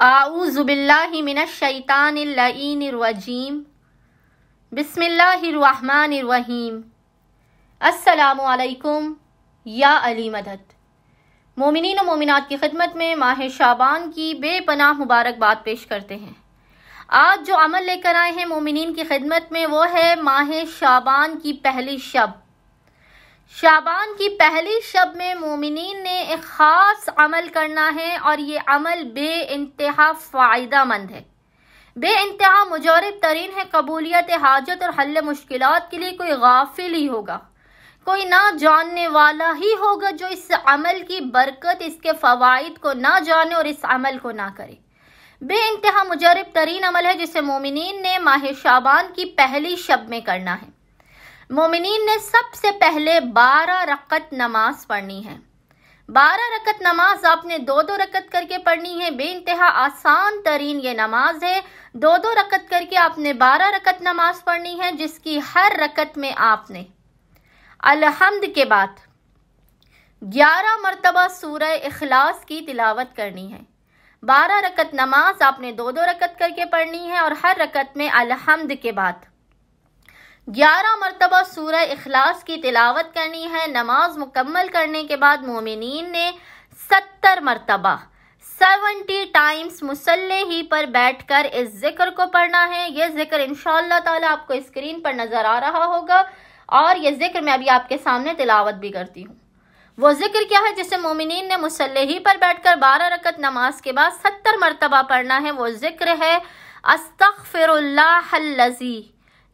आऊज़बिल्लिमिनशैतानिर्रजीम बिस्मिल्लाहिर्रहमानिर्रहीम अस्सलामुअलैकुम या अली मदद मोमिनीन व मोमिनात की खिदमत में माह शाबान की बेपनाह मुबारकबाद पेश करते हैं आज जो अमल लेकर आए हैं मोमिनीन की खिदमत में वो है माह शाबान की पहली शब शाबान की पहली शब में मोमिनीन ने एक ख़ास अमल करना है और ये अमल बे इंतहा फ़ायदा मंद है। बे इंतहा मुजरब तरीन है कबूलियत हाजत और हल मुश्किल के लिए कोई गाफिल ही होगा। कोई ना जानने वाला ही होगा जो इस अमल की बरकत, इसके फ़वाद को ना जाने और इस अमल को ना करे। बे इंतहा मुजरब तरीन अमल है जिसे मोमिन ने माह शाबान की पहली शब में करना है। मोमिनीन ने सबसे पहले बारह रकत नमाज़ पढ़नी है। बारह रकत नमाज़ आपने दो दो रकत करके पढ़नी है। बे इंतहा आसान तरीन ये नमाज़ है। दो दो रकत करके आपने बारह रकत नमाज़ पढ़नी है, जिसकी हर रकत में आपने अलहमद के बाद ग्यारह मरतबा सूरह इखलास की तिलावत करनी है। बारह रकत नमाज़ आपने दो दो रकत करके पढ़नी है और हर रकत में अलहमद के बाद ग्यारह मरतबा सूरह इखलास की तिलावत करनी है। नमाज़ मुकम्मल करने के बाद मोमिन ने सत्तर मरतबा, सेवेंटी टाइम्स मुसल्ले ही पर बैठकर इस ज़िक्र को पढ़ना है। यह ज़िक्र इनशाला ताला आपको स्क्रीन पर नज़र आ रहा होगा और यह ज़िक्र मैं अभी आपके सामने तिलावत भी करती हूँ। वो ज़िक्र क्या है जिसे मोमिन ने मुसल्ले ही पर बैठकर बारह रकत नमाज़ के बाद सत्तर मरतबा पढ़ना है? वो ज़िक्र है, अस्तगफिरुल्लाहल्लज़ी।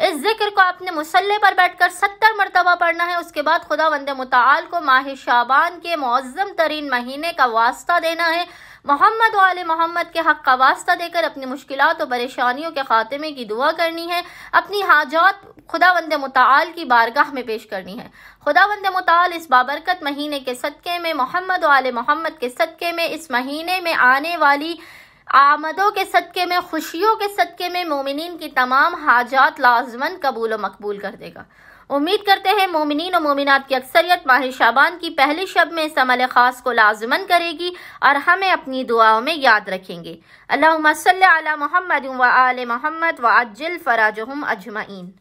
इस ज़िक्र को आपने मुसल्ले पर बैठकर सत्तर मरतबा पढ़ना है, उसके बाद खुदा वंद मताल को माह शाबान के मौज़म तरीन महीने का वास्ता देना है। मोहम्मद वाले मोहम्मद के हक का वास्ता देकर अपनी मुश्किल और परेशानियों के खात्मे की दुआ करनी है, अपनी हाजात खुदा वंद मताल की बारगाह में पेश करनी है। खुदा वंद मताल इस बाबरकत महीने के सदक़े में, मोहम्मद वाले मोहम्मद के सदक़े में, इस महीने में आने वाली आमदों के सदक़े में, खुशियों के सदक़े में मोमिन की तमाम हाजात लाजमन कबूल व मकबूल कर देगा। उम्मीद करते हैं मोमिन और मोमिनत की अक्सरियत माह शाबान की पहली शब में इस अमल ख़ास को लाजमन करेगी और हमें अपनी दुआओं में याद रखेंगे। अल्लाह सल मोहम्मद व आल मोहम्मद व अज्जल फ़राजहम अजमाइन